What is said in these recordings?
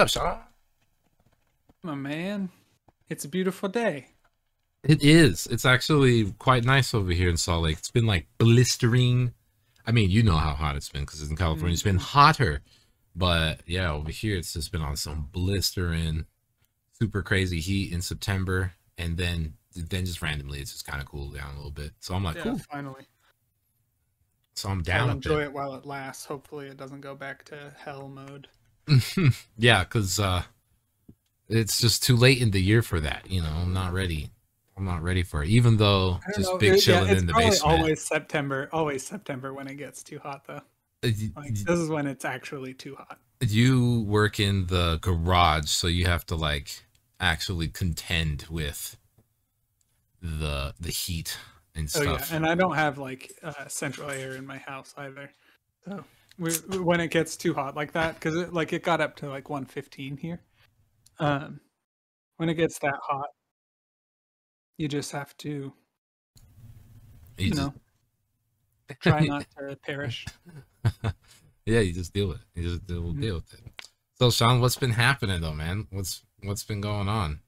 up, Sean? My man, it's a beautiful day. It is. It's actually quite nice over here in Salt Lake. It's been like blistering. I mean, you know how hot it's been because it's in California. It's been Mm-hmm. hotter. But yeah, over here it's just been on some blistering, super crazy heat in September, and then then just randomly it's just kind of cooled down a little bit. So I'm like, yeah, cool. finally. So I'm down. I'll down a enjoy bit. it while it lasts. Hopefully, it doesn't go back to hell mode. yeah, because uh, it's just too late in the year for that. You know, I'm not ready. I'm not ready for it. Even though just know, big it- yeah, chilling it's in the basement. Always September. Always September when it gets too hot, though. Uh, Like this is when it's actually too hot. you work in the garage, so you have to like actually contend with the the heat and stuff. Oh yeah, and I don't have like uh, central air in my house either. So when it gets too hot like that, because it, like it got up to like 115 here. Um, when it gets that hot, you just have to, You you just- know, try not to perish. yeah, you just deal with it. You just deal, Mhm. deal with it. So, Sean, what's been happening though, man? What's what's been going on?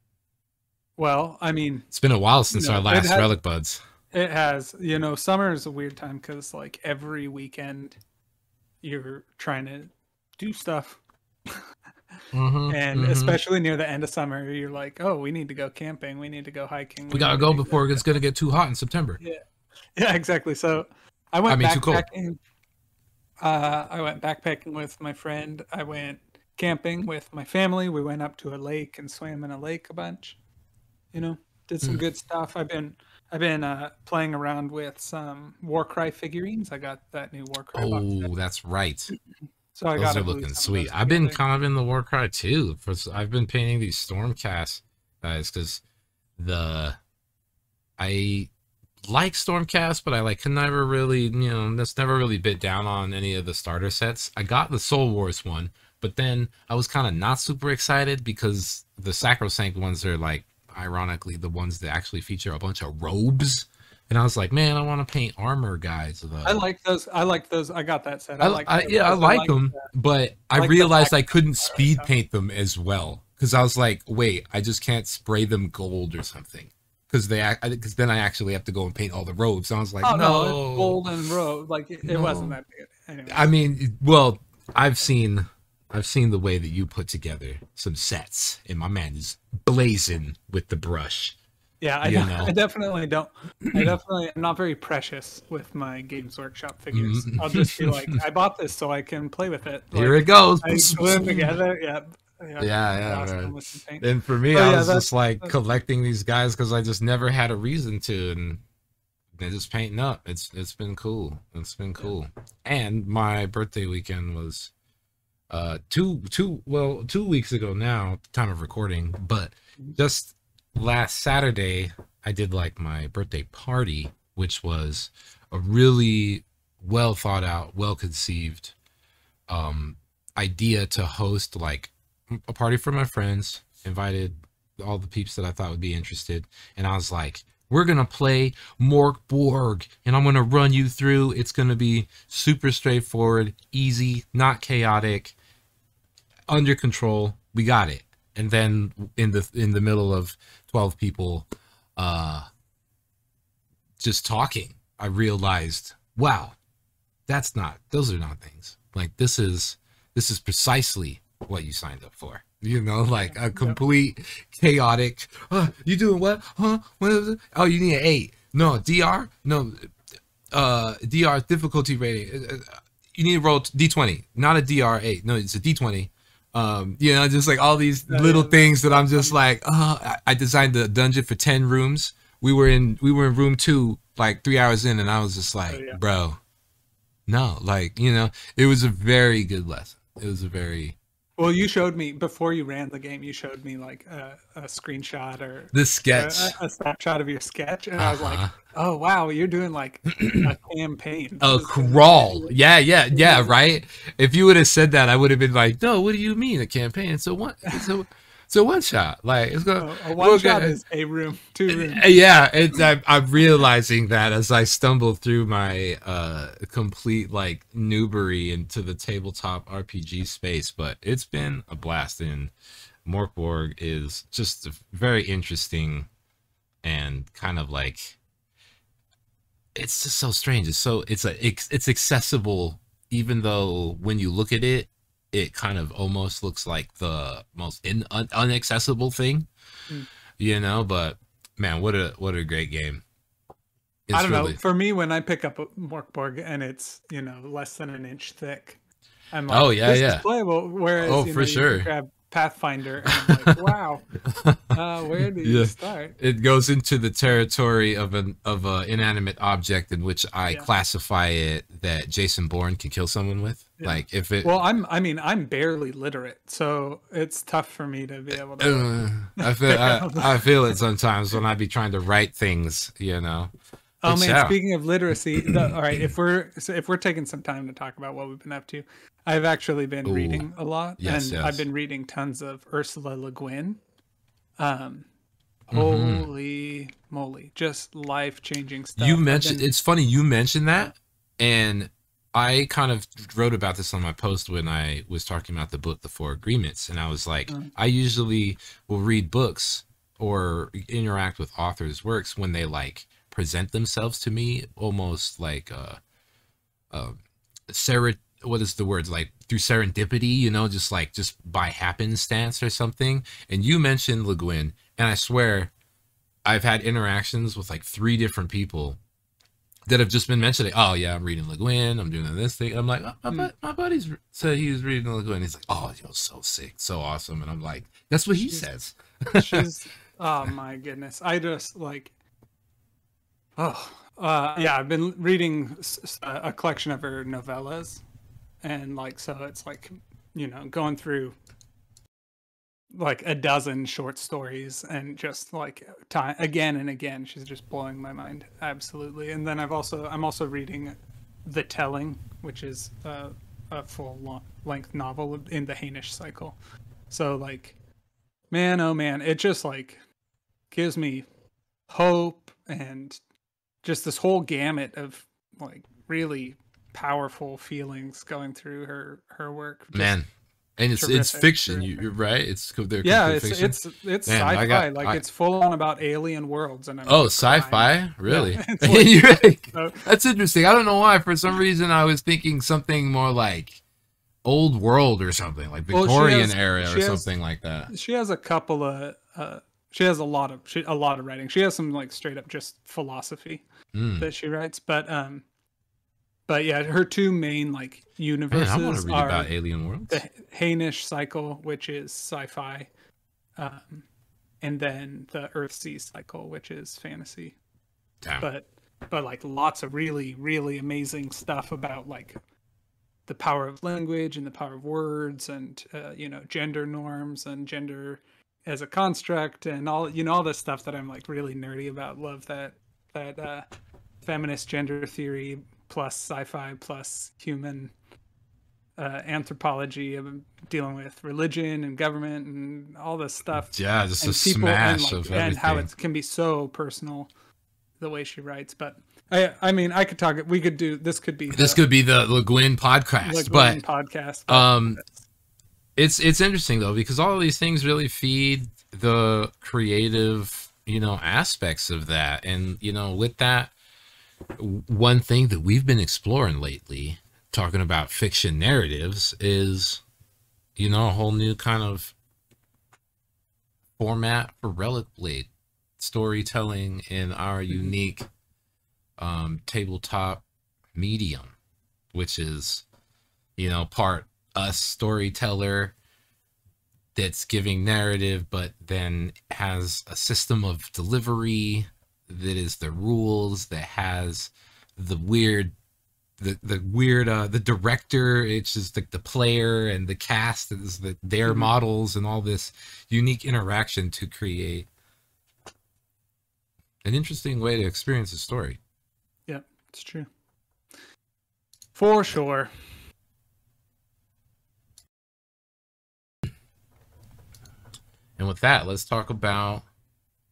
Well, I mean, It's been a while since No, our last Relic Buds. It has, you know, summer is a weird time because like every weekend you're trying to do stuff. Mhm, And mhm. especially near the end of summer, you're like, oh, we need to go camping. We need to go hiking. we gotta go before it's gonna get too hot in September. Yeah, yeah, exactly. So I went mean, too backpacking. Uh, I went backpacking with my friend. I went camping with my family. We went up to a lake and swam in a lake a bunch. You know, did some Hmm. good stuff. I've been I've been uh, playing around with some Warcry figurines. I got that new Warcry box. Oh, that's right. So I got are looking sweet. I've been kind of in the Warcry too. For I've been painting these Stormcast guys because the I like Stormcast, but I like can never really you know that's never really bit down on any of the starter sets. I got the Soul Wars one, but then I was kind of not super excited because the Sacrosanct ones are like ironically the ones that actually feature a bunch of robes. And I was like, man, I want to paint armor guys. Though. I like those. I like those. I got that set. I, like. I, yeah, I because like them, the- but I, like realized I couldn't speed paint them as well because I was like, wait, I just can't spray them gold or something because they because then I actually have to go and paint all the robes. I was like, Oh no, no, gold and road. Like it, it wasn't that big. Anyway. I mean, well, I've seen I've seen the way that you put together some sets, and my man is blazing with the brush. Yeah, I, know. I definitely don't. I definitely am not very precious with my Games Workshop figures. Mm. I'll just be like, I bought this so I can play with it. Here it goes. I glue them together. Yeah, yeah, Yeah, yeah, right. with some paint. And for me, Oh, I yeah, was just like that's- collecting these guys because I just never had a reason to, and they're just painting up. It's it's been cool. It's been cool. And my birthday weekend was uh two two well two weeks ago now, time of recording, but just last Saturday I did like my birthday party, which was a really well thought out, well conceived um idea to host like a party for my friends, invited all the peeps that I thought would be interested, and I was like, we're gonna play Mork Borg, and I'm gonna run you through. It's gonna be super straightforward, easy, not chaotic, under control. We got it. And then in the in the middle of twelve people, uh, just talking, I realized, wow, that's not. Those are not things. Like this is this is precisely what you signed up for. You know, like a complete chaotic. Uh, you doing what? Huh? What is it? Oh, you need an eight. No, DR. No, uh, DR difficulty rating. Uh, uh, You need to roll D twenty, not a DR eight. No, it's a D twenty. Um, you know, just like all these little things that I'm just like, uh, I- designed the dungeon for ten rooms. We were in we were in room two like three hours in, and I was just like, Oh, yeah. bro, no, like you know, it was a very good lesson. It was a very Well, you showed me before you ran the game. You showed me like a, a screenshot or the sketch. a snapshot of your sketch, and I was like, Uh-huh. "Oh wow, you're doing like a campaign." a crawl. Yeah, yeah, yeah, right. If you would have said that, I would have been like, "No, what do you mean a campaign?" So what? So, it's a one shot. Like it's gonna A, a one we'll shot get- is a room, two rooms. yeah it's I'm, I'm realizing that as i stumble through my uh complete like noobery into the tabletop rpg space but it's been a blast and morkborg is just very interesting and kind of like it's just so strange it's so it's a it's, it's accessible even though when you look at it it kind of almost looks like the most in, un, unaccessible thing Mm. you know but man what a what a great game it's I don't really know. For me, when I pick up a Morkborg and it's you know less than an inch thick, I'm like, Oh, yeah, this yeah. is playable. Whereas, Oh, you for know, you sure. grab Pathfinder, and I'm like, wow, uh, where do you Yeah. start? it goes into the territory of an of a inanimate object in which I Yeah. classify it that Jason Bourne can kill someone with. Yeah. Like if it Well, I'm, I mean, I'm barely literate, so it's tough for me to be able to. uh, I feel I, I feel it sometimes when I be trying to write things, you know. Oh It's man, out. speaking of literacy, the, all right, if we're so if we're taking some time to talk about what we've been up to, I've actually been Ooh. reading a lot, Yes, and yes. I've been reading tons of Ursula Le Guin. Um, Mhm. holy moly, just life changing stuff. You mentioned been- it's funny you mentioned that and I kind of wrote about this on my post when I was talking about the book The Four Agreements and I was like Mm. I usually will read books or interact with authors works when they like present themselves to me almost like a, seri- what is the words like through serendipity you know just like just by happenstance or something and you mentioned Le Guin and I swear I've had interactions with like three different people that have just been mentioning, oh yeah, I'm reading Le Guin, I'm doing this thing. I'm like, oh, my, Hmm. my buddy's said he was reading Le Guin. He's like, oh, you're so sick, so awesome. And I'm like, that's what he She's- says. she's oh my goodness i just like oh uh yeah i've been reading a collection of her novellas and like so it's like you know going through like a dozen short stories and just like time again and again she's just blowing my mind. Absolutely. And then i've also i'm also reading the telling which is a full lo- length novel in the hainish cycle. So like man oh man it just like gives me hope and just this whole gamut of like really powerful feelings going through her her work Just- Man. And it's it's fiction, you, you're right. It's they're yeah it's fiction. it's it's Man, sci-fi got- like I- it's full on about alien worlds and I'm Oh, sci-fi, really? it's like- You're like- So- that's interesting. I don't know why. For some reason, I was thinking something more like old world or something, like Well, Victorian has- era or has- something like that. she has a couple of uh she has a lot of she, a lot of writing she has some like straight up just philosophy Mm. that she writes but um but yeah her two main like Man, universes I want to read are about alien worlds. the Hainish cycle, which is sci-fi, um, and then the Earthsea cycle, which is fantasy. Damn. But but like lots of really really amazing stuff about like the power of language and the power of words and uh, you know gender norms and gender as a construct and all you know all this stuff that I'm like really nerdy about. Love that that uh, feminist gender theory plus sci-fi plus human uh, anthropology of dealing with religion and government and all this stuff. Yeah, just a and people smash and, of like, and how it can be so personal the way she writes. But i i mean i could talk we could do this could be This the could be the Le Guin podcast, Le but podcast um, it's it's interesting though because all of these things really feed the creative, you know, aspects of that, and you know, with that, one thing that we've been exploring lately, talking about fiction narratives, is you know a whole new kind of format for Relic Blade storytelling in our unique um, tabletop medium, which is you know part us storyteller that's giving narrative but then has a system of delivery that is the rules that has the weird the the weird uh the director it's just like the player and the cast is the their Mhm. models and all this unique interaction to create an interesting way to experience a story. Yeah it's true. For sure. And with that, let's talk about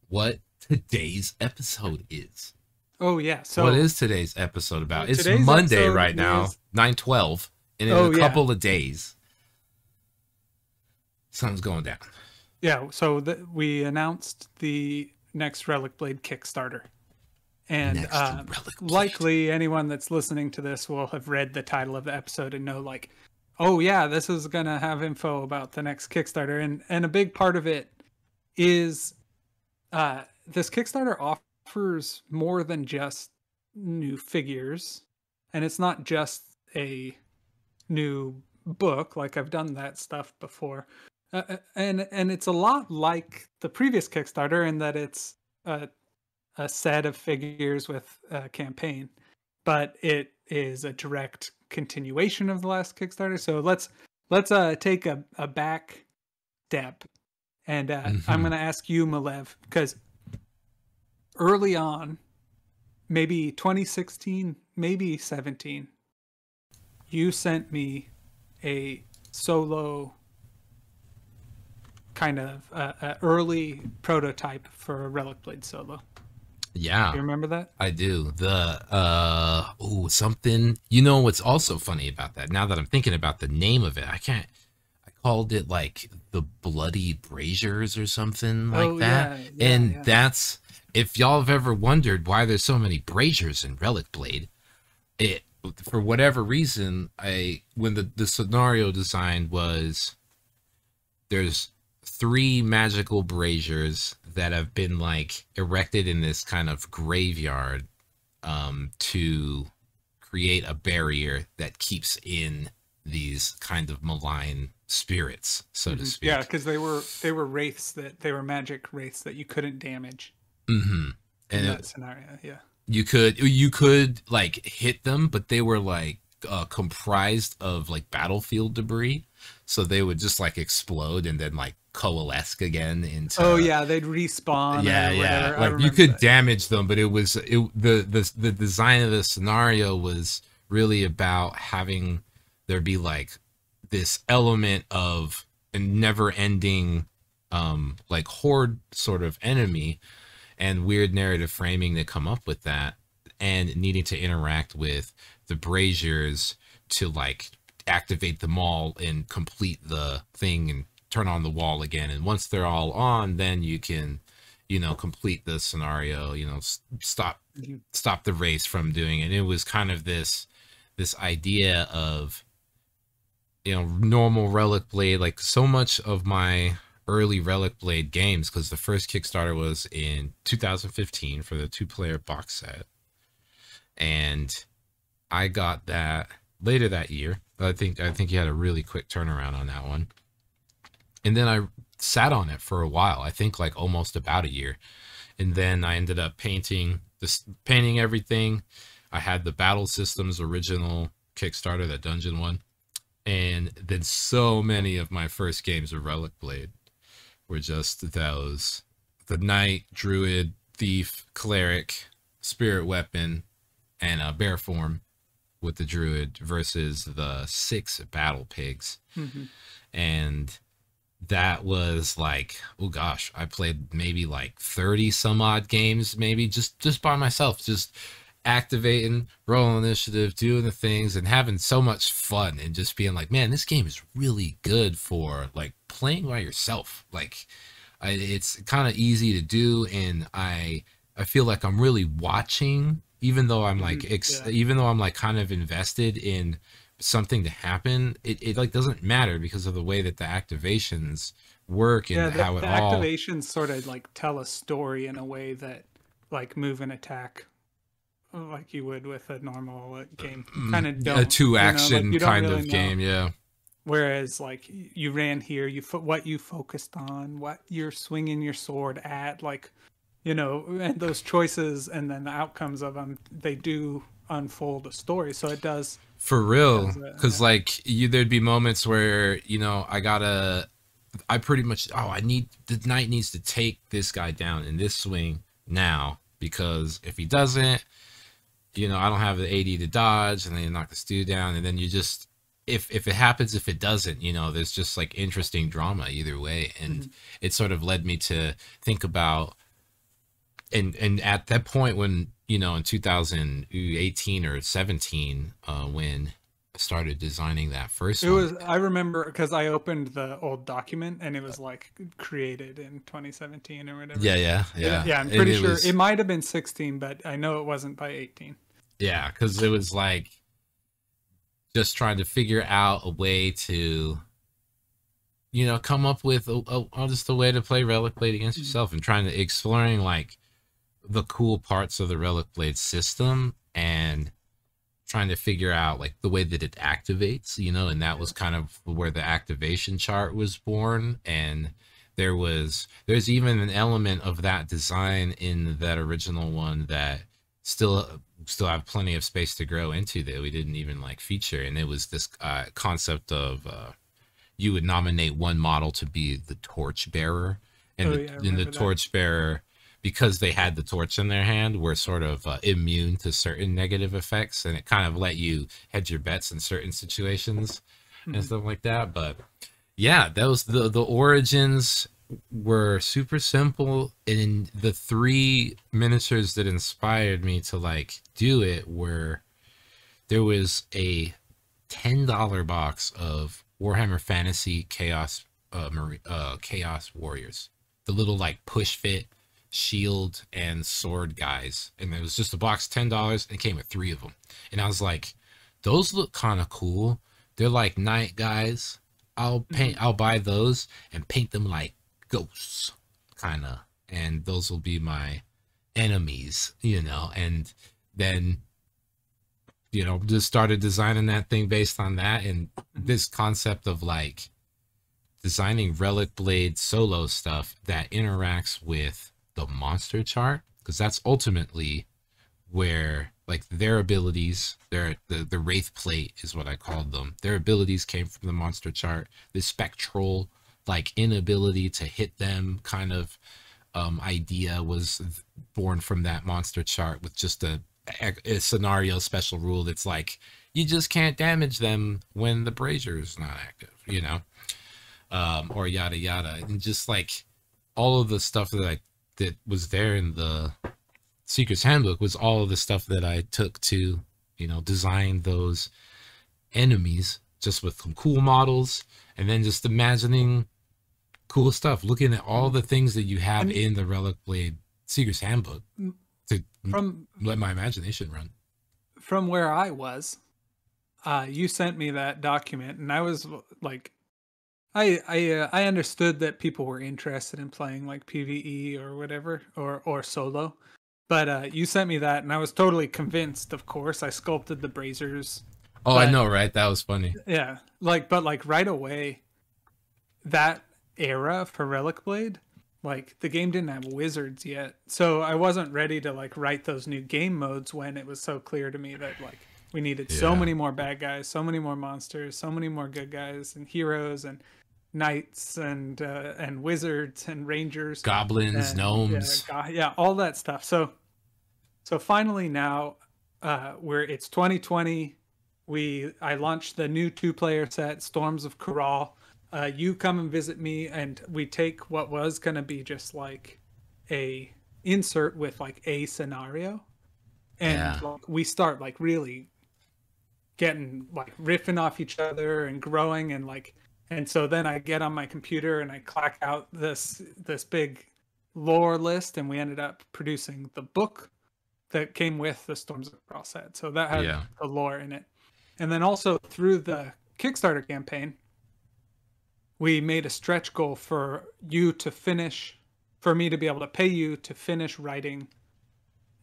what today's episode is. Oh yeah. So what is today's episode about? It's Monday right now, is- nine twelve, and in Oh, a yeah. couple of days, something's going down. yeah, so the, we announced the next Relic Blade Kickstarter, and Relic Blade. likely anyone that's listening to this will have read the title of the episode and know like, oh yeah, this is gonna have info about the next Kickstarter, and and a big part of it is, uh, this Kickstarter offers more than just new figures, and it's not just a new book like I've done that stuff before. Uh, uh, and and it's a lot like the previous Kickstarter in that it's a a set of figures with a campaign, but it is a direct continuation of the last Kickstarter. So let's let's uh take a, a back step, and uh, I'm Mhm. going to ask you, Malev, because early on, maybe 2016, maybe 17, you sent me a solo kind of uh, uh, early prototype for a Relic Blade solo. Yeah, You remember that? I do. The uh oh something. You know what's also funny about that? Now that I'm thinking about the name of it, I can't. I called it like the Bloody Braziers or something like Oh, that. yeah, yeah, and yeah. that's if y'all have ever wondered why there's so many braziers in Relic Blade, it for whatever reason, I when the the scenario design was there's three magical braziers that have been like erected in this kind of graveyard um to create a barrier that keeps in these kind of malign spirits so to Mhm. speak Yeah, because they were they were wraiths that they were magic wraiths that you couldn't damage hmm in that it, scenario. Yeah. you could you could like hit them but they were like uh, comprised of like battlefield debris so they would just like explode and then like coalesce again into oh yeah, they'd respawn. yeah yeah like you could that. damage them but it was it the the the design of the scenario was really about having there be like this element of a never ending um like horde sort of enemy and weird narrative framing that come up with that and needing to interact with the braziers to like activate them all and complete the thing and turn on the wall again. And once they're all on then you can you know complete the scenario you know stop Mhm. stop the race from doing it. And it was kind of this this idea of you know normal relic blade. Like so much of my early relic blade games because the first kickstarter was in 2015 for the two player box set. And i got that later that year i think i think he had a really quick turnaround on that one. And then i sat on it for a while i think like almost about a year. And then i ended up painting this painting everything. I had the battle systems original kickstarter that dungeon one. And then so many of my first games of relic blade were just those the knight druid thief cleric spirit weapon and a bear form with the druid versus the six battle pigs Mhm. and that was like oh gosh i played maybe like 30 some odd games maybe just just by myself just activating roll initiative doing the things and having so much fun and just being like man this game is really good for like playing by yourself like I, it's kind of easy to do and i i feel like i'm really watching even though i'm like Mhm, ex- yeah. even though i'm like kind of invested in something to happen it, it like doesn't matter because of the way that the activations work and Yeah, the, how it the all activations sort of like tell a story in a way that like move and attack like you would with a normal uh, game kind of a two know, like, action you don't kind really of know. game yeah Whereas, like you ran here, you fo- what you focused on, what you're swinging your sword at, like you know, and those choices and then the outcomes of them, they do unfold a story. So it does. For real, Because, because like you, there'd be moments where you know I gotta, I pretty much oh I need the knight needs to take this guy down in this swing now because if he doesn't, you know I don't have the AD to dodge and then you knock the stew down and then you just if if it happens, if it doesn't, you know, there's just like interesting drama either way, and Mhm. it sort of led me to think about, and and at that point when you know in 2018 or 17, uh, when started designing that first It one, was. I remember because I opened the old document and it was like created in 2017 or whatever. yeah, yeah, Yeah, yeah, yeah. I'm pretty it sure was- it might have been 16, but I know it wasn't by 18. Yeah, because it was like just trying to figure out a way to, you know, come up with a, a, just a way to play Relic Blade against Mhm. yourself and trying to exploring like the cool parts of the Relic Blade system and trying to figure out like the way that it activates, you know, and that was kind of where the activation chart was born. And there was there's even an element of that design in that original one that still still have plenty of space to grow into that we didn't even like feature. And it was this uh, concept of uh, you would nominate one model to be the torch bearer. And, Oh, the, yeah, and the torch bearer because they had the torch in their hand were sort of uh, immune to certain negative effects and it kind of let you hedge your bets in certain situations and Mhm. stuff like that but yeah those the the origins were super simple and the three miniatures that inspired me to like do it were there was a $10 box of warhammer fantasy chaos uh, Mari- uh chaos warriors the little like push fit shield and sword guys and it was just a box $10 and it came with three of them and i was like those look kind of cool. They're like knight guys. I'll mm-hmm. paint i'll buy those and paint them like ghosts kind of and those will be my enemies you know. And then you know just started designing that thing based on that and mm-hmm. this concept of like designing relic blade solo stuff that interacts with the monster chart because that's ultimately where like their abilities their the, the wraith plate is what i called them. Their abilities came from the monster chart. The spectral like inability to hit them kind of um idea was born from that monster chart with just a, a scenario special rule that's like you just can't damage them when the brazier is not active you know? Um or yada yada. And just like all of the stuff that i that was there in the Secret's Handbook was all of the stuff that I took to, you know, design those enemies just with some cool models and then just imagining cool stuff, looking at all the things that you have And- in the Relic Blade Secret's Handbook to From let my imagination run. from where I was, uh, you sent me that document, and I was like, I I uh, I understood that people were interested in playing like PVE or whatever or or solo, but uh, you sent me that, and I was totally convinced. Of course, I sculpted the braziers. Oh, I know, right? That was funny. Yeah, like but like right away, that era for Relic Blade, like the game didn't have wizards yet, so I wasn't ready to like write those new game modes when it was so clear to me that like we needed so many more bad guys, so many more monsters, so many more good guys and heroes and knights and uh, and wizards and rangers Goblins, and, gnomes. yeah, go- yeah, all that stuff. So, so finally now, uh, we're it's 2020. We I launched the new two-player set, Storms of Kural. Uh, you come and visit me, and we take what was gonna be just like a insert with like a scenario, and Yeah. like, we start like really getting like riffing off each other and growing and like and so then I get on my computer and I clack out this this big lore list and we ended up producing the book that came with the Storms of set. So that had Yeah. the lore in it. And then also through the Kickstarter campaign, we made a stretch goal for you to finish for me to be able to pay you to finish writing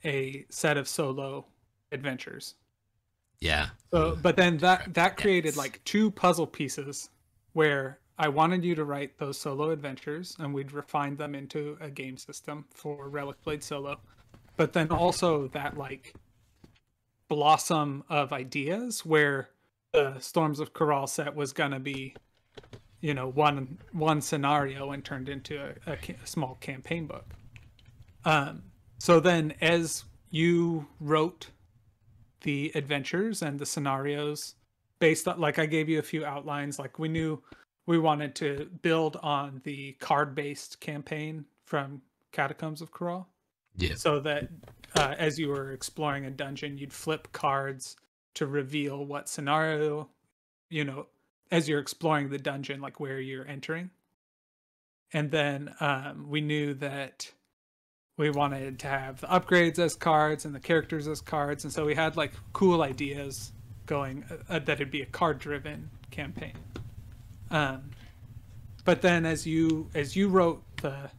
a set of solo adventures. Yeah. So, but then that that created Yes. like two puzzle pieces where I wanted you to write those solo adventures and we'd refine them into a game system for Relic Blade Solo. But then also that like blossom of ideas where the Storms of Kural set was gonna be, you know, one one scenario and turned into a, a, a small campaign book. Um, so then as you wrote the adventures and the scenarios based on like I gave you a few outlines. Like we knew we wanted to build on the card based campaign from Catacombs of Kural. Yeah. So that uh, as you were exploring a dungeon, you'd flip cards to reveal what scenario, you know, as you're exploring the dungeon, like where you're entering. And then um, we knew that we wanted to have the upgrades as cards and the characters as cards, and so we had like cool ideas going uh, uh that it'd be a card driven campaign. Um, but then as you as you wrote the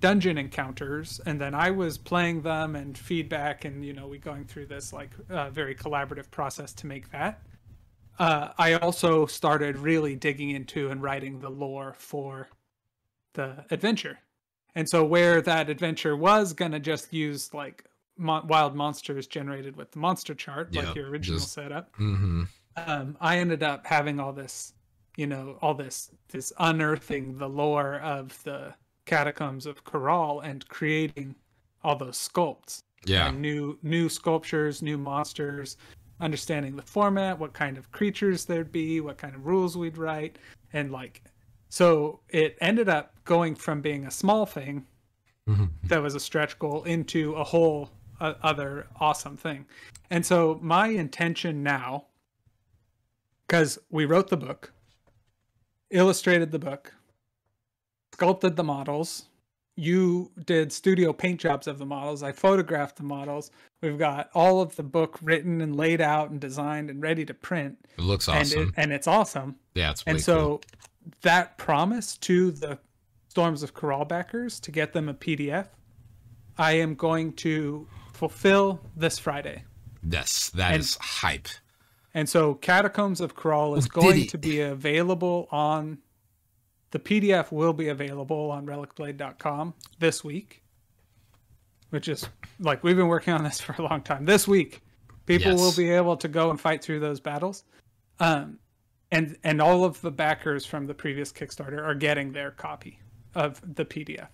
dungeon encounters and then i was playing them and feedback and you know we going through this like uh, very collaborative process to make that uh, i also started really digging into and writing the lore for the adventure and so where that adventure was gonna just use like mo- wild monsters generated with the monster chart Yep, like your original just- setup Mm-hmm. um, I ended up having all this, you know, all this this unearthing the lore of the catacombs of Kural and creating all those sculpts. Yeah. New new sculptures, new monsters, understanding the format, what kind of creatures there'd be, what kind of rules we'd write, and like so it ended up going from being a small thing Mhm. that was a stretch goal into a whole other awesome thing. And so my intention now cuz we wrote the book, illustrated the book, sculpted the models, you did studio paint jobs of the models, I photographed the models. We've got all of the book written and laid out and designed and ready to print It looks and awesome. it, and it's awesome. yeah, it's And so cool. that promise to the Storms of Kural backers to get them a PDF, I am going to fulfill this Friday. Yes, that and- is hype. And so Catacombs of Kural is Oh, going to be available on the PDF will be available on relicblade.com this week. Which is like we've been working on this for a long time. This week, people will be able to go and fight through those battles. Um and and all of the backers from the previous Kickstarter are getting their copy of the PDF.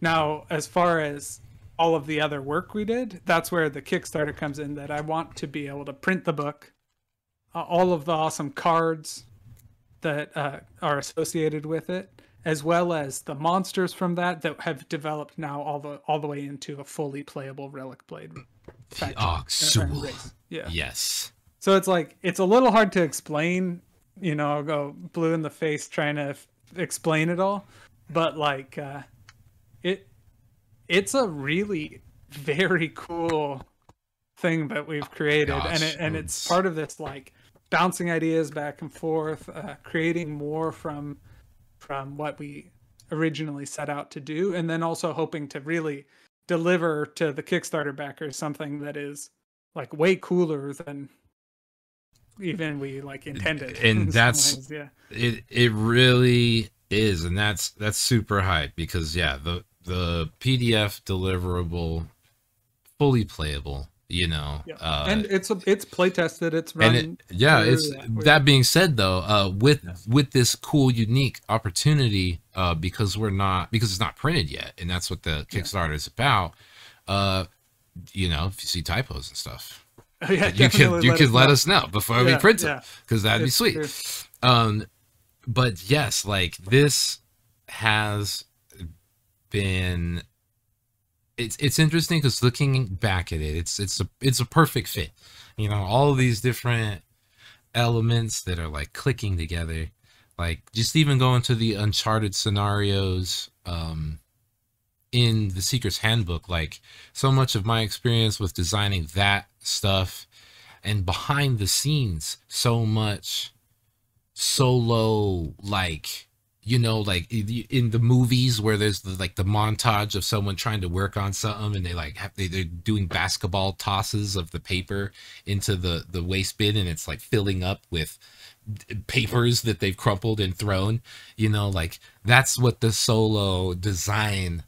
Now, as far as all of the other work we did, that's where the Kickstarter comes in. That I want to be able to print the book, uh, all of the awesome cards that uh, are associated with it, as well as the monsters from that that have developed now all the all the way into a fully playable Relic Blade. The uh, so. Yeah. Yes. So it's like it's a little hard to explain. You know, I'll go blue in the face trying to f- explain it all, but like uh, it, it's a really very cool thing that we've created, and it, and it's it's- part of this like bouncing ideas back and forth, uh, creating more from from what we originally set out to do, and then also hoping to really deliver to the Kickstarter backers something that is like way cooler than even we like intended. And in that's- ways, yeah. It it really is, and that's that's super hype because yeah, the the PDF deliverable, fully playable. You know, Yeah. uh, and it's a, it's play tested. It's run. it, yeah through it's that. that being said though uh with with this cool unique opportunity uh because we're not because it's not printed yet and that's what the kickstarter is about uh you know if you see typos and stuff yeah, you could definitely you could let know. us know before we print yeah. it because that'd be sweet um but yes like this has been it's it's interesting because looking back at it it's it's a it's a perfect fit. You know all these different elements that are like clicking together like just even going to the uncharted scenarios um in the secret's handbook like so much of my experience with designing that stuff and behind the scenes so much solo like you know like in the movies where there's the, like the montage of someone trying to work on something and they like have they, they're doing basketball tosses of the paper into the the waste bin and it's like filling up with papers that they've crumpled and thrown you know like that's what the solo design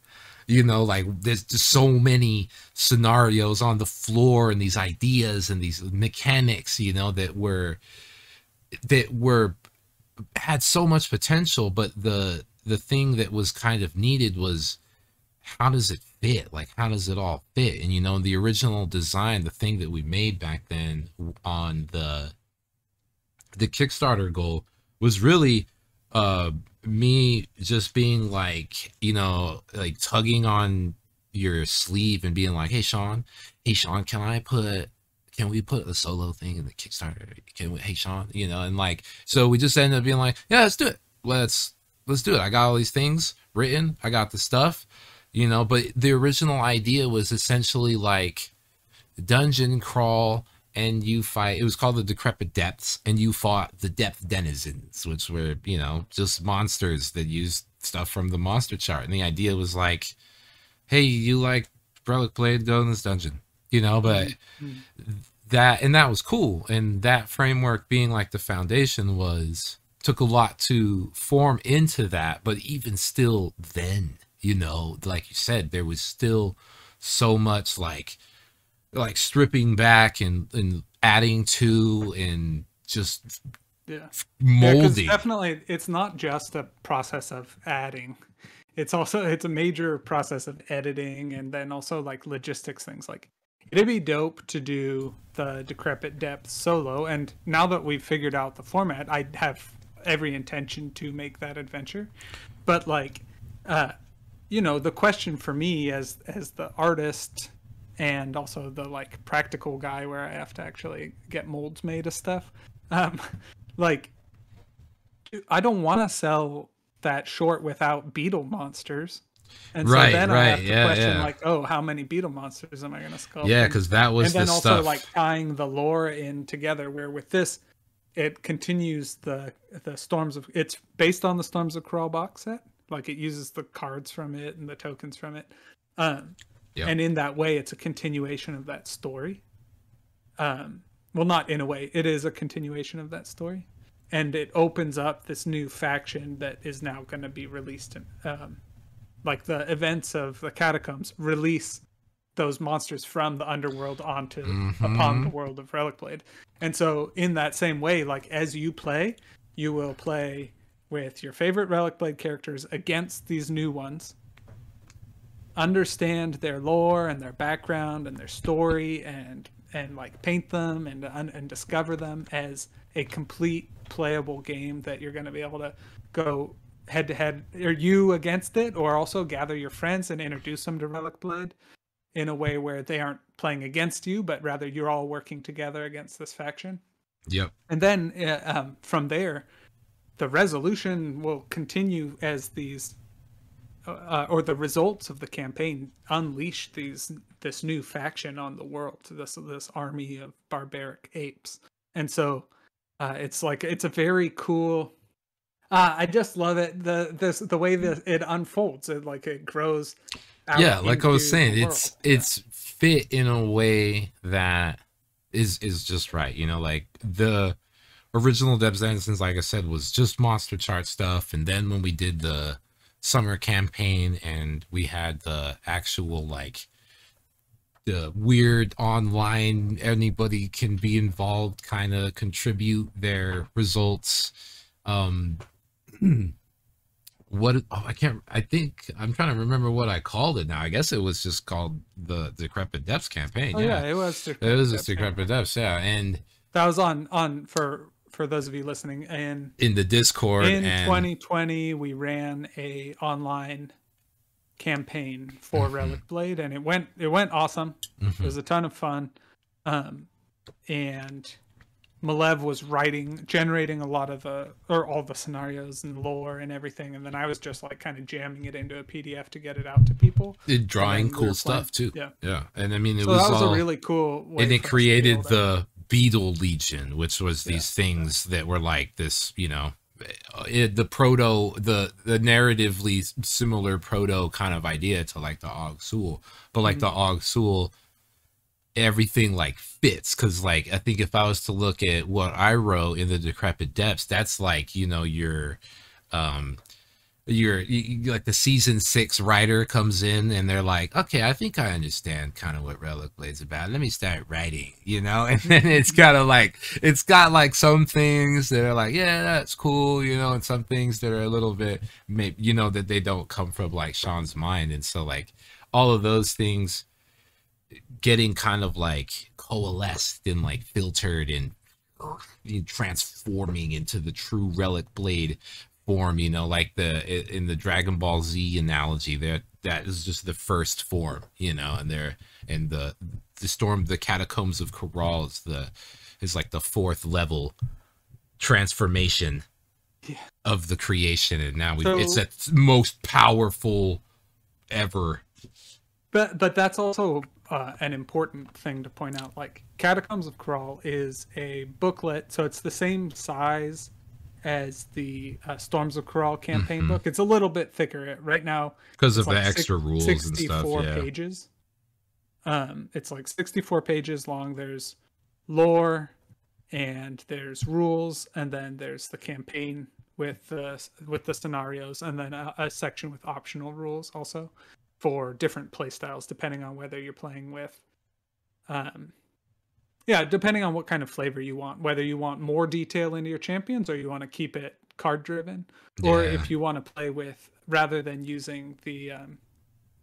you know like there's just so many scenarios on the floor and these ideas and these mechanics you know that were that were had so much potential but the the thing that was kind of needed was how does it fit? Like how does it all fit? And you know the original design the thing that we made back then on the the Kickstarter goal was really uh me just being like, you know, like tugging on your sleeve and being like, "Hey Sean, hey Sean, can I put can we put a solo thing in the Kickstarter? Can we hey Sean, you know, and like so we just ended up being like, "Yeah, let's do it. Let's let's do it. I got all these things written. I got the stuff, you know, but the original idea was essentially like dungeon crawl and you fight it was called the decrepit depths and you fought the depth denizens which were you know just monsters that used stuff from the monster chart and the idea was like hey you like relic blade go in this dungeon you know but Mhm. that and that was cool and that framework being like the foundation was took a lot to form into that but even still then you know like you said there was still so much like like stripping back and and adding to and just Yeah. Yeah, definitely, it's not just a process of adding. It's also it's a major process of editing, and then also like logistics things. Like it'd be dope to do the decrepit depth solo. And now that we've figured out the format, I have every intention to make that adventure. But like, uh, you know, the question for me as as the artist and also the like practical guy where I have to actually get molds made of stuff. Um, like I don't want to sell that short without beetle monsters. And so Right, then I right, have to yeah, question yeah. like, oh, how many beetle monsters am I going to sculpt? yeah because that was and then the also stuff like tying the lore in together where with this it continues the the storms of it's based on the storms of Kural box set like it uses the cards from it and the tokens from it um Yep. and in that way it's a continuation of that story um well not in a way it is a continuation of that story and it opens up this new faction that is now going to be released in um like the events of the catacombs release those monsters from the underworld onto mm-hmm. upon the world of relic blade. And so in that same way like as you play you will play with your favorite relic blade characters against these new ones. Understand their lore and their background and their story and and like paint them and and, and discover them as a complete playable game that you're going to be able to go head to head or you against it or also gather your friends and introduce them to relic blade in a way where they aren't playing against you but rather you're all working together against this faction? Yep. And then uh, um, from there the resolution will continue as these uh, or the results of the campaign unleash these this new faction on the world this this army of barbaric apes. And so uh, it's like it's a very cool uh, I just love it the this the way that it unfolds it like it grows out yeah like i was saying it's. Yeah. it's fit in a way that is is just right you know like the original debs Denizens, like i said was just monster chart stuff and then when we did the summer campaign and we had the actual like the weird online anybody can be involved kind of contribute their results um what oh, i can't i think i'm trying to remember what i called it now i guess it was just called the decrepit depths campaign oh, yeah. yeah, it was it was just Decrepit depths yeah and that was on on for for those of you listening and in the discord in and 2020 we ran a online campaign for Mhm. relic blade and it went it went awesome it Mhm. was a ton of fun um and Malev was writing generating a lot of the or all the scenarios and lore and everything and then i was just like kind of jamming it into a pdf to get it out to people. It drawing we cool stuff too. Yeah. Yeah. And i mean it so was that was all a really cool way and it us to be created the beetle legion which was these things that were like this you know it, the proto the the narratively similar proto kind of idea to like the og sul but like the Mm-hmm. og sul everything like fits because like i think if i was to look at what i wrote in the decrepit depths that's like you know your um your you, you- like the season six writer comes in and they're like okay i think i understand kind of what relic blade's about. Let me start writing you know? And then it's kind of like it's got like some things that are like yeah that's cool you know and some things that are a little bit maybe you know that they don't come from like sean's mind. And so like all of those things getting kind of like coalesced and like filtered and transforming into the true relic blade form you know like the in the dragon ball z analogy that that is just the first form you know and there and the the storm the catacombs of Kural is the is like the fourth level transformation Yeah. of the creation and now we So- it's its most powerful ever But but that's also uh, an important thing to point out. Like Catacombs of Kural is a booklet, so it's the same size as the uh, Storms of Kural campaign Mhm. book. It's a little bit thicker right now. because of the like six- extra rules and stuff 64 yeah pages. Um, it's like 64 pages long. There's lore and there's rules, and then there's the campaign with the with the scenarios, and then a, a section with optional rules also for different play styles depending on whether you're playing with. Um, yeah, depending on what kind of flavor you want, whether you want more detail into your champions or you want to keep it card driven, or if you want to play with rather than using the um,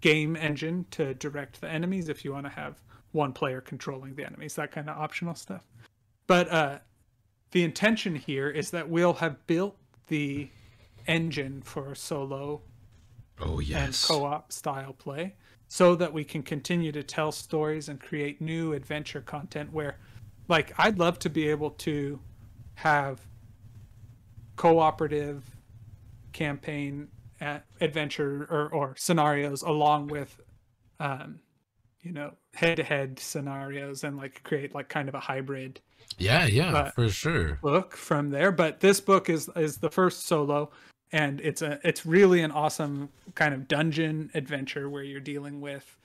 game engine to direct the enemies, if you want to have one player controlling the enemies, that kind of optional stuff. But uh, the intention here is that we'll have built the engine for solo oh yes. and yes. co-op style play so that we can continue to tell stories and create new adventure content where like I'd love to be able to have cooperative campaign uh, adventure or, or scenarios along with um you know head-to-head scenarios and like create like kind of a hybrid yeah yeah but- for sure. book from there. But this book is is the first solo and it's a it's really an awesome kind of dungeon adventure where you're dealing with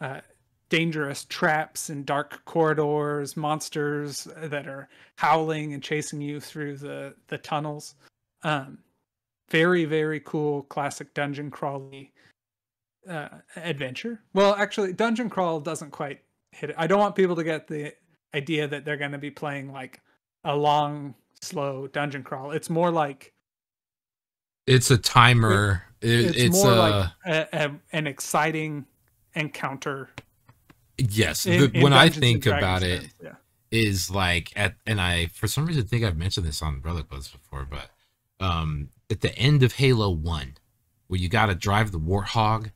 uh, dangerous traps and dark corridors monsters that are howling and chasing you through the the tunnels. Um very very cool classic dungeon crawly uh, adventure. Well actually dungeon crawl doesn't quite hit it. I don't want people to get the idea that they're going to be playing like a long slow dungeon crawl. It's more like it's a timer. It, it's, it's, more uh like a, a, an exciting encounter. Yes. In- the, in when i Dungeons and think about it yeah. is like at and I for some reason think I've mentioned this on Relic Buds before, but um at the end of Halo One, where you gotta drive the warthog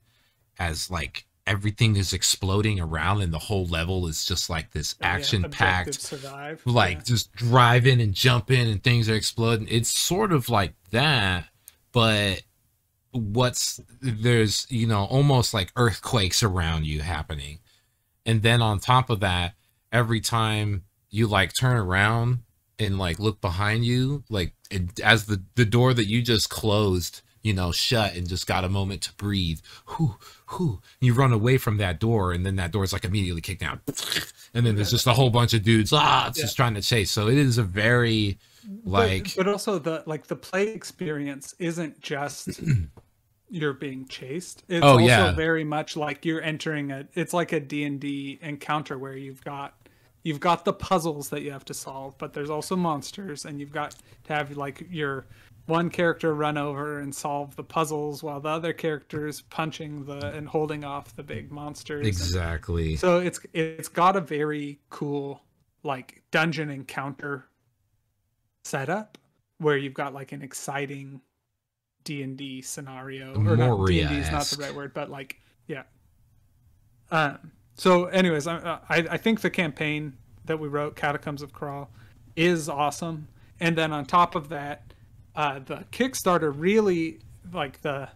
as like everything is exploding around and the whole level is just like this action packed survive like yeah. just driving and jumping and things are exploding. It's sort of like that, but what's there's you know almost like earthquakes around you happening, and then on top of that, every time you like turn around and like look behind you, like it, as the the door that you just closed, you know, shut and just got a moment to breathe. Whew, whew. You run away from that door, and then that door is like immediately kicked down, and then there's just a whole bunch of dudes. Ah, it's Yeah. just trying to chase. So it is a very like but, also the like the play experience isn't just you're being chased it's Oh, also yeah. very much like you're entering a it's like a d&d encounter where you've got you've got the puzzles that you have to solve but there's also monsters and you've got to have like your one character run over and solve the puzzles while the other character is punching the and holding off the big monsters and- exactly. so it's it's got a very cool like dungeon encounter setup where you've got like an exciting D&D scenario or not D&D is not the right word but like yeah. Um so anyways I I I think the campaign that we wrote Catacombs of Kural is awesome. And then on top of that uh the Kickstarter really like the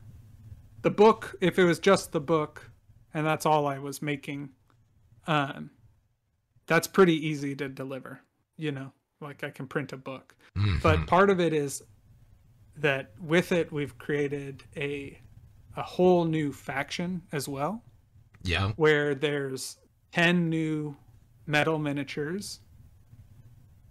the book if it was just the book and that's all I was making um that's pretty easy to deliver you know like I can print a book but Mhm. part of it is that with it we've created a a whole new faction as well yeah, where there's 10 new metal miniatures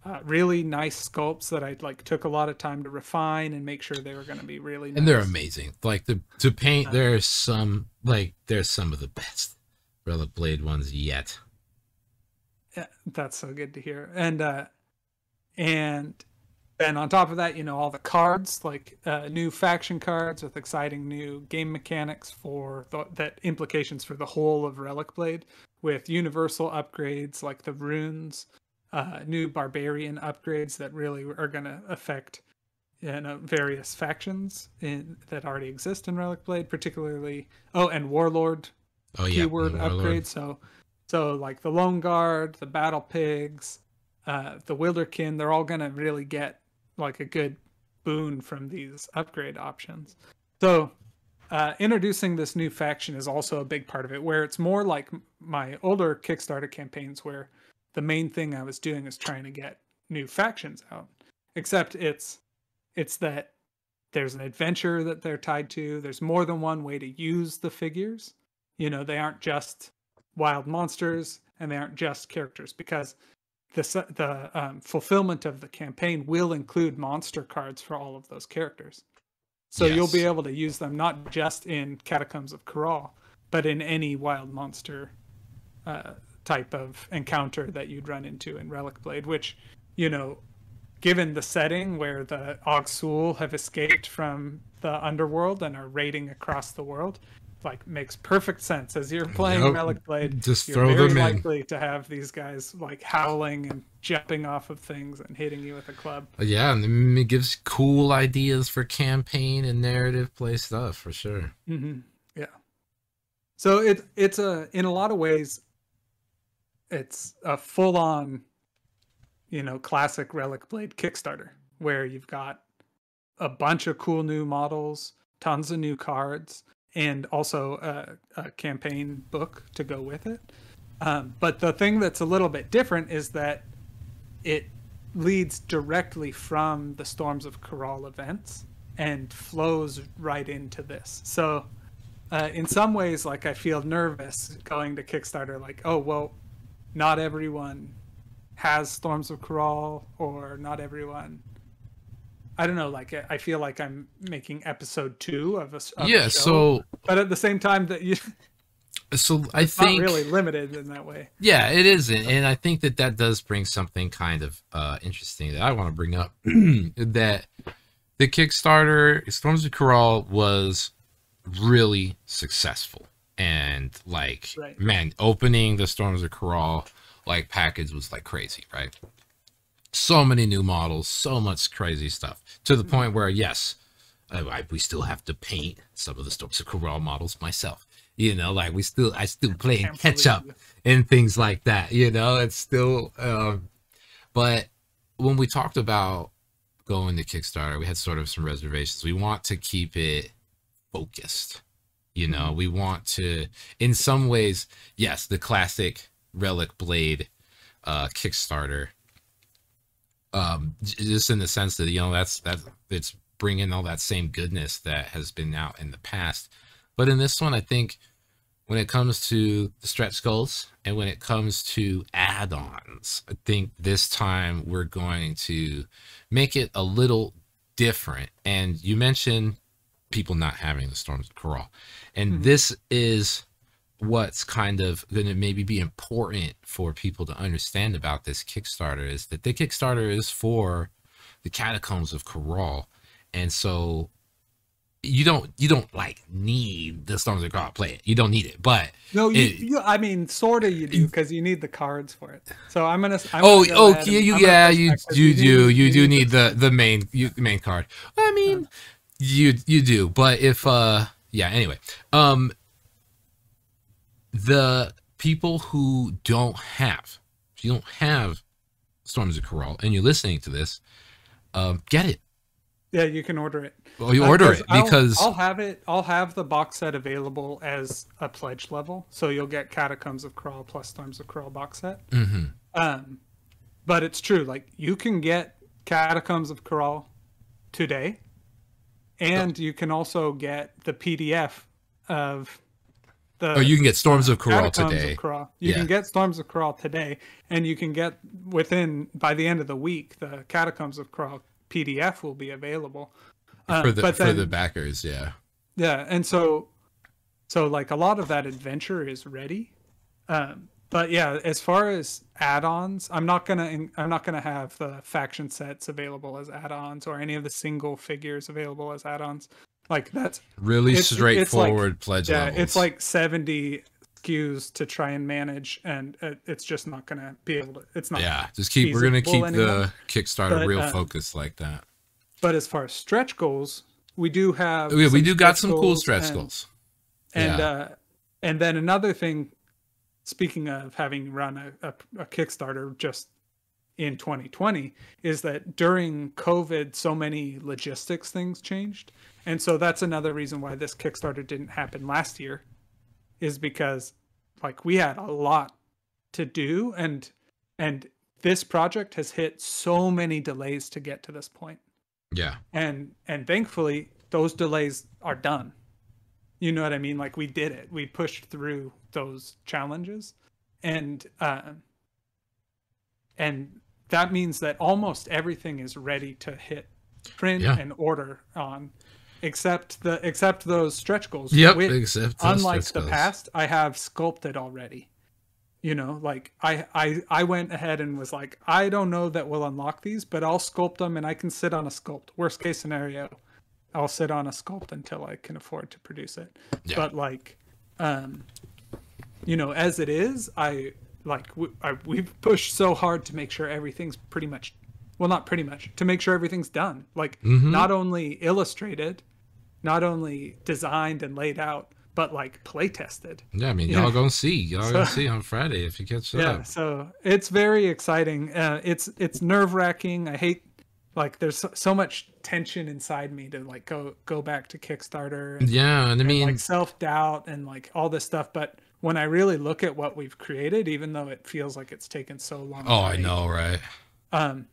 uh, really nice sculpts that I like took a lot of time to refine and make sure they were going to be really nice. and they're amazing. Like the to paint, Uh, there's some like there's some of the best Relic Blade ones yet. Yeah, that's so good to hear. And uh and and on top of that, you know, all the cards, like uh, new faction cards with exciting new game mechanics for the, that implications for the whole of Relic Blade, with universal upgrades like the runes, uh, new barbarian upgrades that really are going to affect you know, various factions in, that already exist in Relic Blade, particularly oh, and Warlord Oh yeah, keyword the Warlord. upgrade. So, so like the Lone Guard, the Battle Pigs, uh, the Wilderkin, they're all gonna really get like a good boon from these upgrade options. So, uh, introducing this new faction is also a big part of it, where it's more like my older Kickstarter campaigns, where the main thing I was doing is trying to get new factions out. Except it's it's that there's an adventure that they're tied to. There's more than one way to use the figures. You know, they aren't just wild monsters and they aren't just characters because the the um, fulfillment of the campaign will include monster cards for all of those characters. So you'll be able to use them not just in Catacombs of Kural, but in any wild monster uh, type of encounter that you'd run into in Relic Blade, which, you know, given the setting where the Ogsul have escaped from the underworld and are raiding across the world, like makes perfect sense. As you're playing Yep. Relic Blade, Just you're throw very them in. likely to have these guys like howling and jumping off of things and hitting you with a club. Yeah, and it gives cool ideas for campaign and narrative play stuff for sure. hmm Yeah. So it it's a in a lot of ways, it's a full on, you know, classic Relic Blade Kickstarter where you've got a bunch of cool new models, tons of new cards, and also a, a campaign book to go with it. Um, but the thing that's a little bit different is that it leads directly from the Storms of Kural events and flows right into this. So, uh, in some ways, like I feel nervous going to Kickstarter, like, oh, well, not everyone has Storms of Kural, or not everyone. I don't know. Like, I- feel like I'm making episode two of a, of a yeah, show, so but at the same time, that you so I not think really limited in that way. Yeah, it is, and, and I think that that does bring something kind of uh, interesting that I want to bring up. that the Kickstarter Storms of Kural was really successful, and like Right. man, opening the Storms of Kural like package was like crazy, right? So many new models, so much crazy stuff to the point where yes, I, I, we still have to paint some of the Storms of Kural models myself. You know, like we still, I still play catch up and things like that. You know, it's still. Um, but when we talked about going to Kickstarter, we had sort of some reservations. We want to keep it focused. You know, we want to, in some ways, yes, the classic Relic Blade uh, Kickstarter. Um, just in the sense that you know that's that it's bringing all that same goodness that has been out in the past, but in this one, I think when it comes to the stretch goals and when it comes to add-ons i think this time we're going to make it a little different. And you mentioned people not having the storms of Kural and Mhm. this is what's kind of going to maybe be important for people to understand about this kickstarter is that the kickstarter is for the catacombs of Kural and so you don't you don't like need the storms of Kural play it you don't need it but No, you, It- you I mean, sort of you do because you need the cards for it. So I'm gonna. I'm oh, gonna go oh, yeah, you, yeah, you, you do, you do need the the main, you, the main card. I mean, you, you do, but if, uh, yeah. Anyway, um, the people who don't have, if you don't have Storms of Kural, and you're listening to this, um, get it. Yeah, you can order it. Or you Uh, order 'cause it I'll- because I'll, have it. I'll have the box set available as a pledge level, so you'll get Catacombs of Kural plus Storms of Kural box set. Mhm. Um, but it's true. Like you can get Catacombs of Kural today, and you can also get the PDF of the. oh, you can get Storms of Kural today. Of. You Yeah. can get Storms of Kural today, and you can get within by the end of the week the Catacombs of Kural PDF will be available. Uh, for the but for the backers, yeah. yeah, and so, so like a lot of that adventure is ready, um, but yeah, as far as add-ons, I'm not gonna I'm not gonna have the faction sets available as add-ons or any of the single figures available as add-ons. Like that's Really It's- it's like- straightforward pledge yeah, levels. it's like 70 SKUs to try and manage, and it, it's just not going to be able to. It's not. Yeah, just keep. We're gonna keep anymore. the Kickstarter But, real um, focused like that. But as far as stretch goals, we do have. Yeah, we do got some cool stretch and- goals. And Yeah. uh, and then another thing, speaking of having run a, a, a Kickstarter just in 2020, is that during COVID, so many logistics things changed, and so that's another reason why this Kickstarter didn't happen last year, is because like we had a lot to do, and and this project has hit so many delays to get to this point. Yeah, and and thankfully those delays are done. You know what i mean? Like we did it. We pushed through those challenges. And uh, and that means that almost everything is ready to hit print Yeah. and order on except the except those stretch goals Yep. which, except unlike the goals. past i have sculpted already you know like I, I i went ahead and was like i don't know that we'll unlock these but i'll sculpt them and i can sit on a sculpt worst case scenario i'll sit on a sculpt until i can afford to produce it Yeah. but like um you know as it is i like we, I, we've pushed so hard to make sure everything's pretty much well not pretty much to make sure everything's done like Mhm. not only illustrated not only designed and laid out but like play tested Yeah, I mean, y'all gonna see. Y'all So- gonna see on Friday if you catch yeah up. so it's very exciting uh, it's it's nerve wracking i hate like there's so, so much tension inside me to like go go back to kickstarter and, Yeah, and I and, mean, like self-doubt and like all this stuff but when i really look at what we've created even though it feels like it's taken so long oh, I know, right? um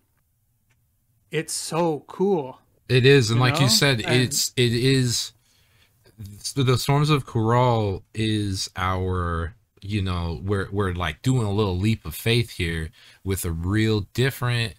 it's so cool It is, and You like you said, And- it's it is. The storms of Kural is our, you know, we're we're like doing a little leap of faith here with a real different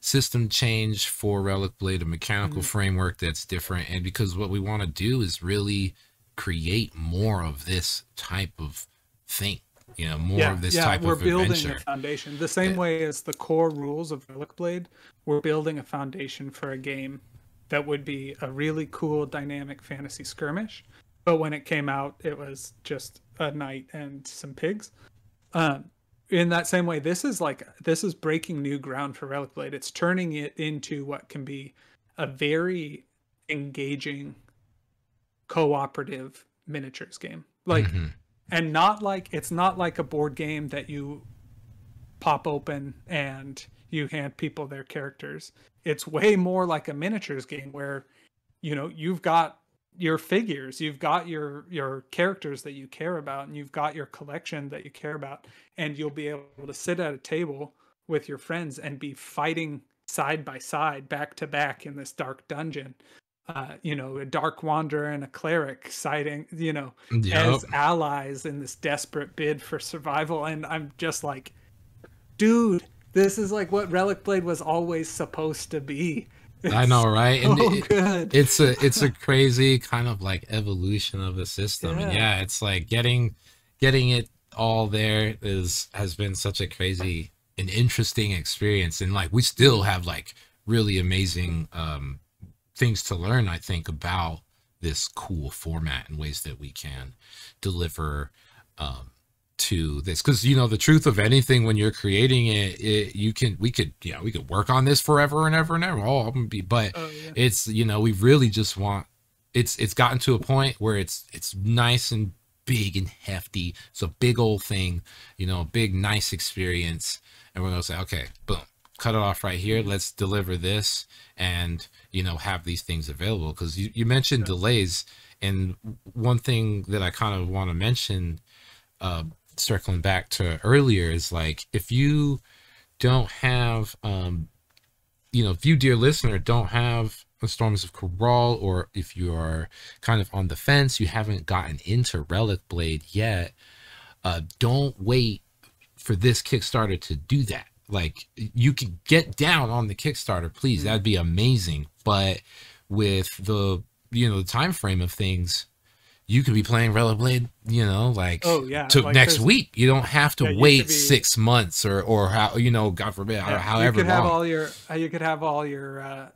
system change for Relic Blade, a mechanical Mhm. framework that's different, and because what we want to do is really create more of this type of thing, you know, more yeah, of this yeah, type we're of building adventure. a foundation the same way as the core rules of Relic Blade. We're building a foundation for a game that would be a really cool dynamic fantasy skirmish. But when it came out, it was just a knight and some pigs. Um, in that same way, this is like this is breaking new ground for Relic Blade. It's turning it into what can be a very engaging cooperative miniatures game. Like Mhm. And not like it's not like a board game that you pop open and you hand people their characters. It's way more like a miniatures game where you know you've got your figures you've got your your characters that you care about and you've got your collection that you care about and you'll be able to sit at a table with your friends and be fighting side by side back to back in this dark dungeon uh, you know a dark wanderer and a cleric siding you know Yep. as allies in this desperate bid for survival and i'm just like dude this is like what relic blade was always supposed to be I know, right? And oh it- good it's a it's a crazy kind of like evolution of the system and Yeah. yeah it's like getting getting it all there is has been such a crazy an interesting experience and like we still have like really amazing um things to learn i think about this cool format and ways that we can deliver um to this. Because you know the truth of anything when you're creating it, it you can we could yeah we could work on this forever and ever and ever oh i'm gonna be but oh yeah. it's you know we really just want it's it's gotten to a point where it's it's nice and big and hefty. It's a big old thing you know a big nice experience. And we're gonna say okay boom cut it off right here. Let's deliver this and you know have these things available. Because you, you mentioned delays and one thing that i kind of want to mention uh circling back to earlier is like if you don't have um you know, if you, dear listener, don't have the Storms of Kural, or if you are kind of on the fence, you haven't gotten into Relic Blade yet, uh, don't wait for this Kickstarter to do that. Like, you can get down on the Kickstarter, please. That'd be amazing. But with the, you know, the time frame of things, you could be playing Relic Blade, you know, like oh yeah to like, next week. You don't have to Yeah, wait be- six months or or how you know, God forbid, yeah, however you could have all your uh, you could have all your uh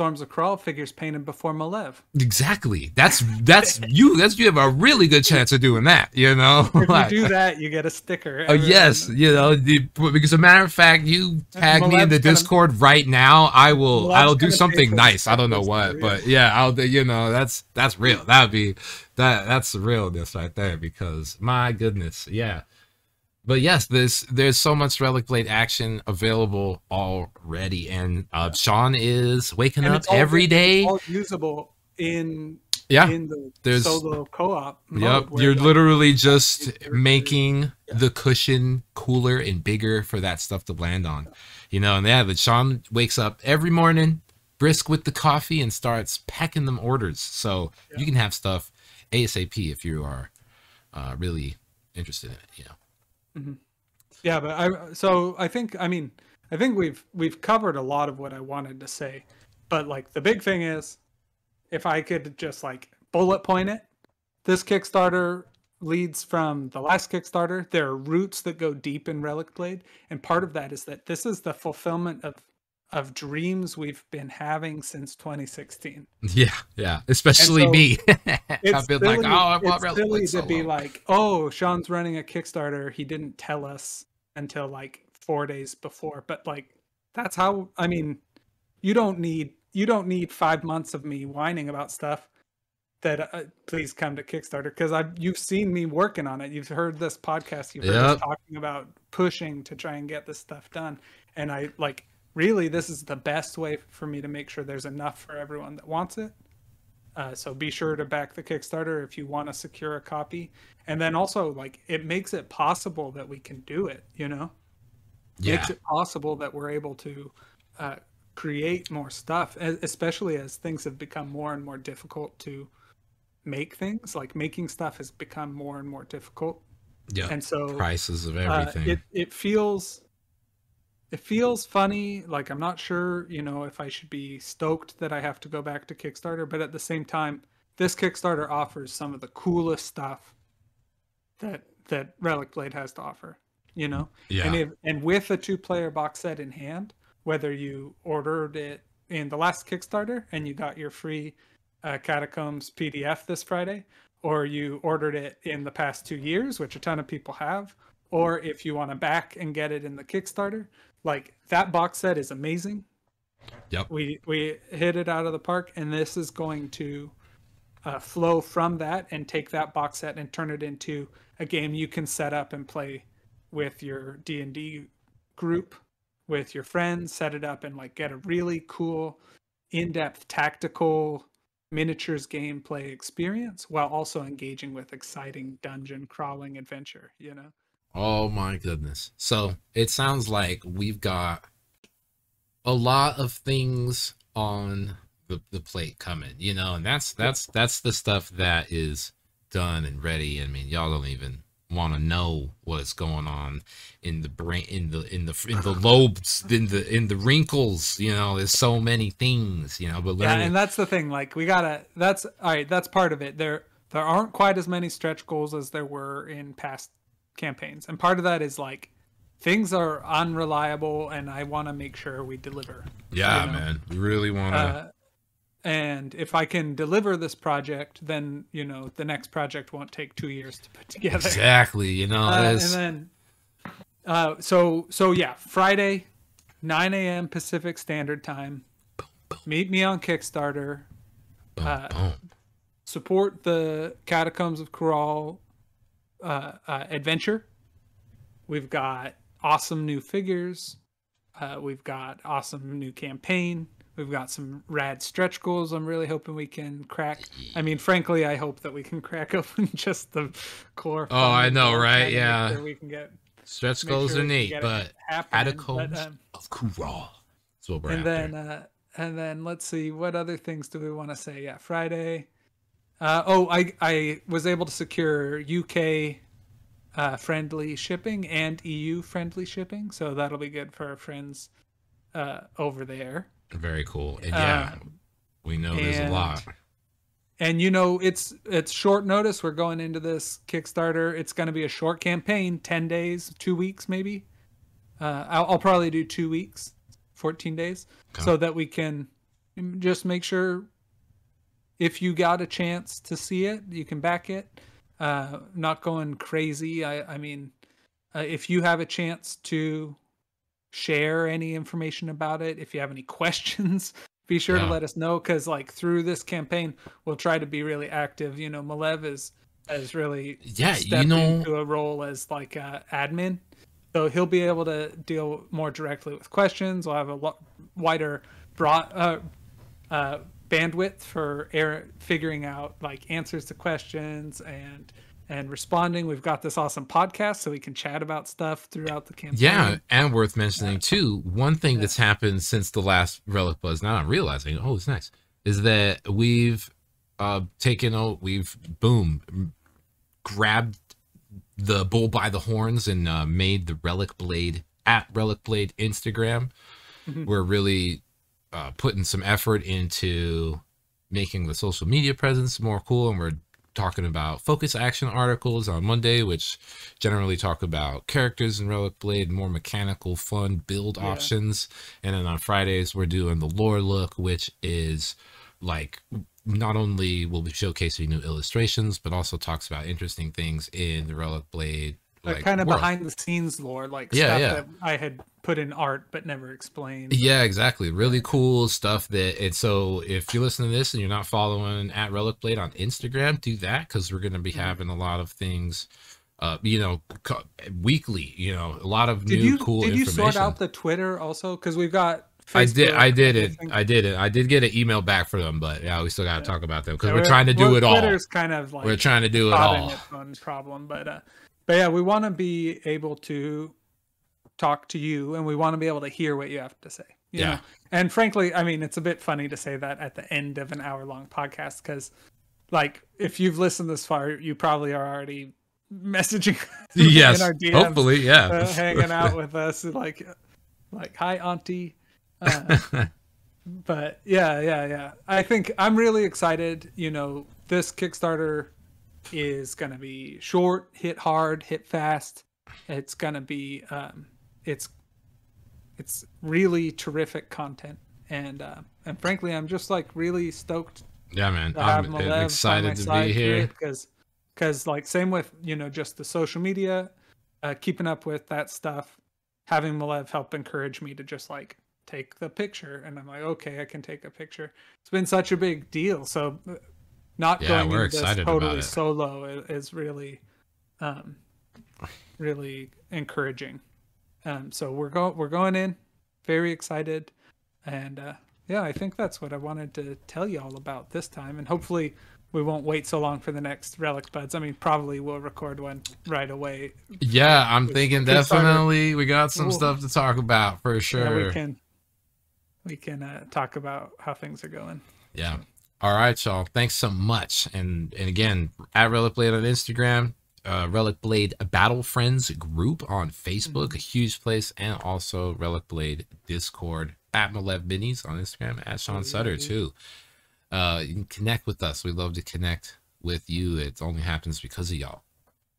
Storms of Kural figures painted before Malev. Exactly. That's that's you. That's you have a really good chance of doing that. You know. If you do that, you get a sticker. Oh yes, you know the, because a matter of fact, you tag me in the Discord right now. I will. I'll do something nice. I don't know what, but yeah, I'll. You know, that's that's real. That would be that. That's the realness right there. Because my goodness, yeah but yes, there's there's so much Relic Blade action available already, and uh, Sean is waking and up every day. all usable in yeah. In the there's solo co-op. Yep, you're like, literally just making yeah. the cushion cooler and bigger for that stuff to land on. You know, and yeah, that Sean wakes up every morning, brisk with the coffee, and starts packing them orders. So yeah. you can have stuff ASAP if you are uh, really interested in it. You know. Mm-hmm. Yeah, but I so I think I mean I think we've we've covered a lot of what I wanted to say, but like the big thing is, if I could just like bullet point it, this Kickstarter leads from the last Kickstarter. There are roots that go deep in Relic Blade, and part of that is that this is the fulfillment of of dreams we've been having since 2016. Yeah, yeah, especially so me. I've been silly, like, oh, I want it's silly so to be like, oh, Sean's running a Kickstarter. He didn't tell us until like four days before, but like that's how. I mean, you don't need you don't need five months of me whining about stuff. That uh, please come to Kickstarter because I've you've seen me working on it. You've heard this podcast. You've heard yep. us talking about pushing to try and get this stuff done, and I like really this is the best way for me to make sure there's enough for everyone that wants it. Uh, so be sure to back the kickstarter if you want to secure a copy. And then also like it makes it possible that we can do it you know? Yeah. makes it possible that we're able to uh, create more stuff especially as things have become more and more difficult to make things. Like making stuff has become more and more difficult. Yeah. And so prices of everything uh, it, it feels it feels funny. Like I'm not sure, you know, if I should be stoked that I have to go back to Kickstarter, but at the same time, this Kickstarter offers some of the coolest stuff that that Relic Blade has to offer. You know, yeah. And if, and with a two player box set in hand, whether you ordered it in the last Kickstarter and you got your free uh, Catacombs PDF this Friday, or you ordered it in the past two years, which a ton of people have, or if you want to back and get it in the Kickstarter, like that box set is amazing. Yep. We we hit it out of the park, and this is going to uh, flow from that and take that box set and turn it into a game you can set up and play with your D and D group, with your friends. Set it up and like get a really cool, in-depth tactical miniatures gameplay experience while also engaging with exciting dungeon crawling adventure. You know. Oh my goodness. So it sounds like we've got a lot of things on the, the plate coming, you know, and that's that's that's the stuff that is done and ready. I mean, y'all don't even want to know what's going on in the brain in the in the in the lobes in the in the wrinkles you know there's so many things you know but learning... yeah and that's the thing like we gotta that's all right that's part of it there there aren't quite as many stretch goals as there were in past campaigns. And part of that is like things are unreliable and I want to make sure we deliver. Yeah, you know? man. We really want to uh, and if I can deliver this project, then you know the next project won't take two years to put together. Exactly, you know. Uh, and then, uh, so so yeah, Friday, 9 a.m. Pacific Standard Time. Boom, boom. Meet me on Kickstarter. Boom, uh, support the Catacombs of Kural uh, uh, adventure. We've got awesome new figures. Uh, we've got awesome new campaign. We've got some rad stretch goals. I'm really hoping we can crack. I mean, frankly, I hope that we can crack open just the core. Oh, I know, right? Yeah. We can get stretch goals sure are neat, but catacombs um, of Kural. That's what we're and after. then, uh, and then let's see what other things do we want to say. Yeah, Friday. Uh, oh, I I was able to secure UK uh, friendly shipping and EU friendly shipping, so that'll be good for our friends uh, over there. Very cool. And yeah, um, we know there's and, a lot. And you know, it's it's short notice. We're going into this Kickstarter. It's going to be a short campaign, ten days, two weeks maybe. Uh, I'll, I'll, probably do two weeks, fourteen days, okay. so that we can just make sure if you got a chance to see it, you can back it. Uh, not going crazy. I, I mean, uh, if you have a chance to share any information about it, if you have any questions, be sure yeah. to let us know because like through this campaign, we'll try to be really active. You know, Malev is has really yeah, stepped you know, into a role as like a admin, so he'll be able to deal more directly with questions. We'll have a lot wider broad uh, uh, bandwidth for air, figuring out like answers to questions and and responding. We've got this awesome podcast, so we can chat about stuff throughout the campaign. Yeah, and worth mentioning yeah. too. One thing yeah. that's happened since the last Relic Buds, now I'm realizing, oh, it's nice, is that we've uh taken, oh, we've boom, grabbed the bull by the horns and uh, made the Relic Blade at Relic Blade Instagram. Mm-hmm. We're really uh, putting some effort into making the social media presence more cool, and we're talking about focus action articles on Monday, which generally talk about characters in Relic Blade, more mechanical, fun build yeah. options. And then on Fridays, we're doing the lore look, which is like not only will be showcasing new illustrations, but also talks about interesting things in the Relic Blade like, kind of world. behind the scenes lore, like yeah, stuff yeah. that I had put in art but never explained. Yeah, exactly. Really cool stuff that. And so, if you listen to this and you're not following at Relic Blade on Instagram, do that because we're going to be having a lot of things. Uh, you know, weekly. You know, a lot of did new you, cool. Did you sort out the Twitter also? Because we've got Facebook, I did. I did it. I did it. I did get an email back for them, but yeah, we still got to yeah. talk about them because yeah, we're, we're, trying to do it all. Twitter's kind of like we're trying to do it all. problem, but uh, but yeah, we want to be able to talk to you and we want to be able to hear what you have to say. yeah. Know? And frankly, I mean, it's a bit funny to say that at the end of an hour long podcast because, like, if you've listened this far, you probably are already messaging yes in our DMs, hopefully yeah uh, hanging out with us like like hi auntie uh, but yeah yeah yeah i think i'm really excited you know this kickstarter is going to be short, hit hard, hit fast. It's going to be um, it's it's really terrific content, and uh, and frankly, I'm just like really stoked. Yeah, man, I'm excited to be here because because like same with you know just the social media, uh, keeping up with that stuff, having Malev help encourage me to just like take the picture, and I'm like, okay, I can take a picture. It's been such a big deal, so not yeah, going into this totally solo is, really um, really encouraging. Um, so we're going we're going in very excited. And uh, yeah i think that's what i wanted to tell you all about this time. And hopefully we won't wait so long for the next relic buds. I mean probably we'll record one right away. Yeah i'm thinking definitely we got some stuff to talk about for sure yeah, we can we can uh, talk about how things are going. Yeah all right, y'all. Thanks so much. And and again, at Relic Blade on Instagram, uh, Relic Blade Battle Friends group on Facebook, mm-hmm. a huge place, and also Relic Blade Discord at Malev Minis on Instagram, at Sean Sutter too. Uh, you can connect with us. We love to connect with you. It only happens because of y'all.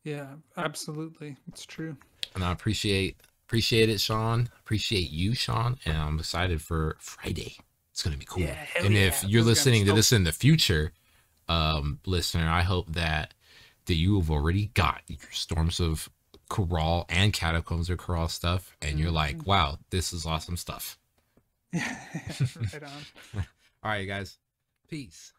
Yeah, absolutely. It's true. And I appreciate appreciate it, Sean. Appreciate you, Sean. And I'm excited for Friday. It's gonna be cool. Yeah, and yeah. if you're listening to this in the future, um, listener, I hope that that you have already got your storms of Kural and catacombs of Kural stuff, and you're like, mm-hmm. wow, this is awesome stuff. right on. All right, guys. Peace.